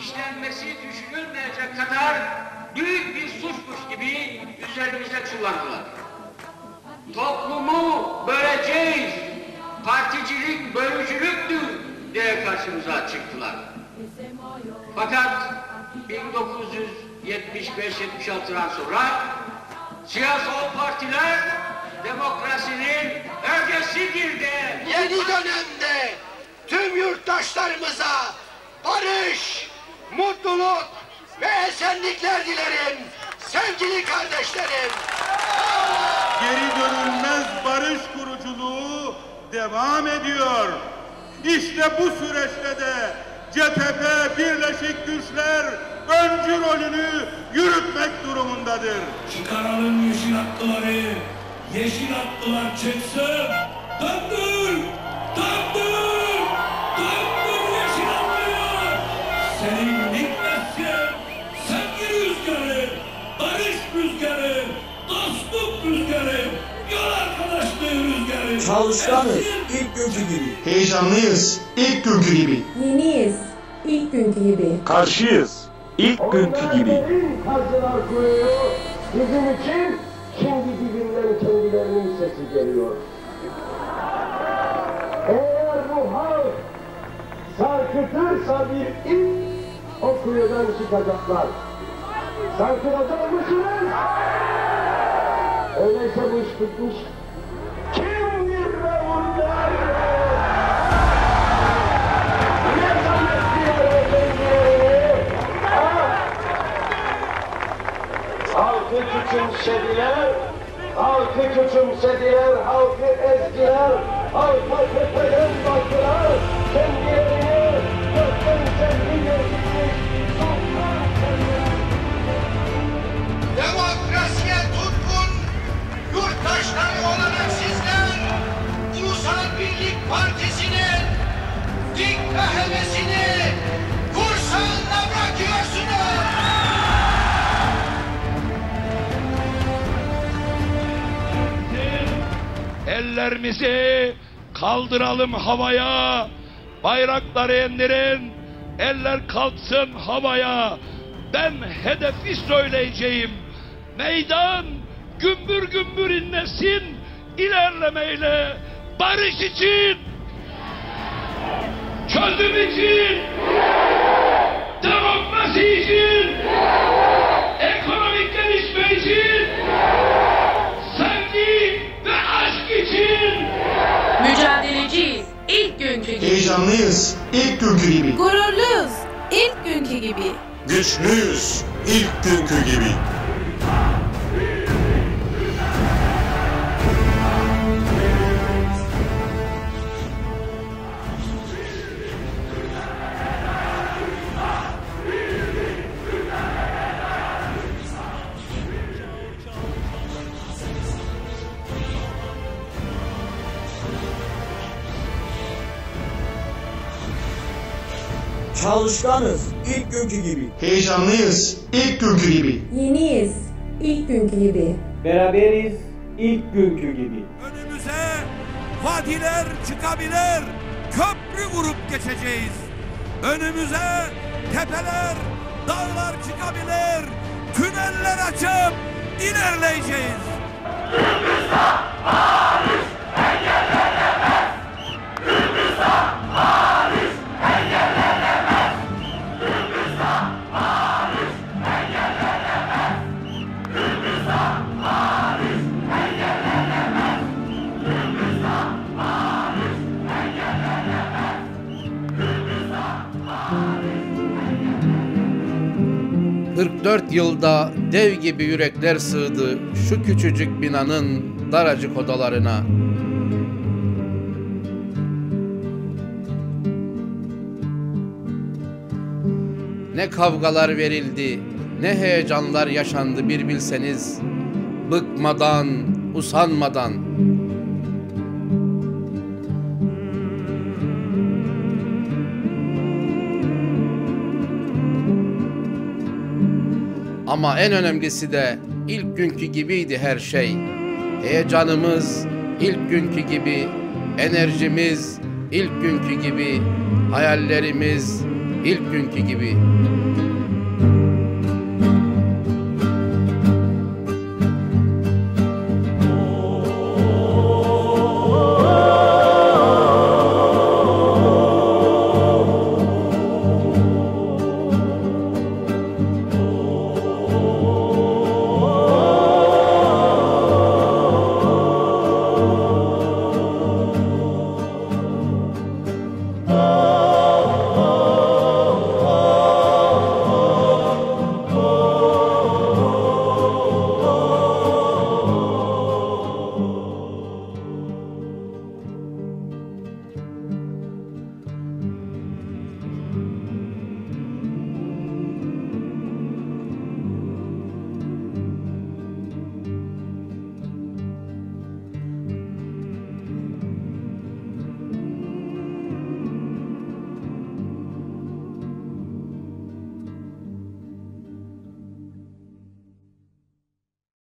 işlenmesi düşünülmeyecek kadar büyük bir suçmuş gibi üzerimizde kullandılar. Toplumu böleceğiz, particilik bölücülüktür diye karşımıza çıktılar. Fakat 1975-76'dan sonra siyasal partiler demokrasinin ögesidir de Yeni dönemde tüm yurttaşlarımıza barış, mutluluk ve esenlikler dilerim sevgili kardeşlerim. Geri dönülmez barış kuruculuğu devam ediyor. İşte bu süreçte de CTP Birleşik Güçler öncü rolünü yürütmek durumundadır. Çıkaralım yeşil atlıları, yeşil atlılar çıksın. Döndür, döndür, döndür yeşil atlılar. Senin bitmesin, sevgi rüzgarı, barış rüzgarı, dostluk rüzgarı. Çalışkanız ilk günkü gibi. Heyecanlıyız. İlk günkü gibi. Yeniyiz. İlk günkü gibi. Karşıyız. İlk günkü gibi. Kazılar kuruyor. Bizim için kendi dibinden kendilerinin sesi geliyor. Eğer bu halk sarkıtırsa bir ilk o kuyudan çıkacaklar. Sarkılacak mısınız? Öyleyse bu iş bitmiş. Küçümsediler, halkı ezdiler, halka tepeden baktılar, kendilerini gökten sevgi gezmiş, Demokrasiye tutkun yurttaşları olarak sizler Ulusal Birlik Partisi'nin dik ve hevesini Ellerimizi kaldıralım havaya. Bayrakları indirin. Eller kalksın havaya. Ben hedefi söyleyeceğim. Meydan gümbür gümbür inlesin. ilerlemeyle barış için. Çözüm için. Heyecanlıyız. İlk günkü gibi. Gururluyuz. İlk günkü gibi. Güçlüyüz ilk günkü gibi. Çalışkanız ilk günkü gibi. Heyecanlıyız. İlk günkü gibi. Yeniyiz. İlk günkü gibi. Beraberiz ilk günkü gibi. Önümüze vadiler çıkabilir. Köprü vurup geçeceğiz. Önümüze tepeler, dağlar çıkabilir. Tüneller açıp ilerleyeceğiz. Hı 44 yılda dev gibi yürekler sığdı şu küçücük binanın daracık odalarına. Ne kavgalar verildi, ne heyecanlar yaşandı bir bilseniz. Bıkmadan, usanmadan. Ama en önemlisi de ilk günkü gibiydi her şey. Heyecanımız ilk günkü gibi, enerjimiz ilk günkü gibi, hayallerimiz ilk günkü gibi.